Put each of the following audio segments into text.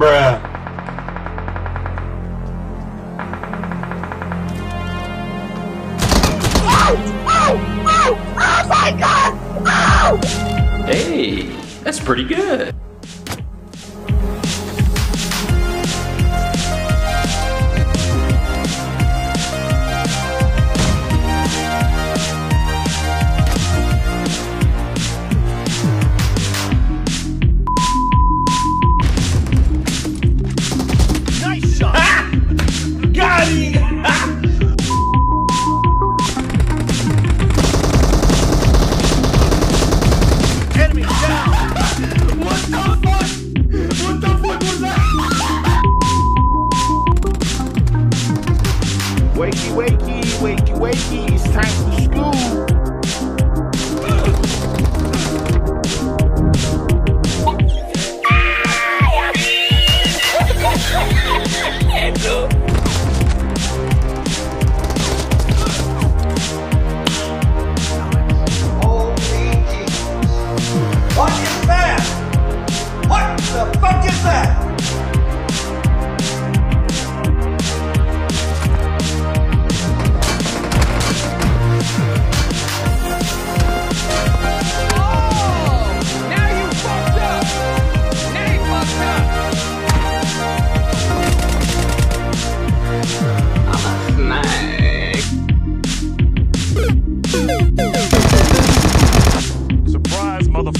Bruh. Oh, oh, oh, hey, that's pretty good. Wakey, wakey, wakey, wakey. It's time for school.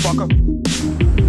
Motherfucker.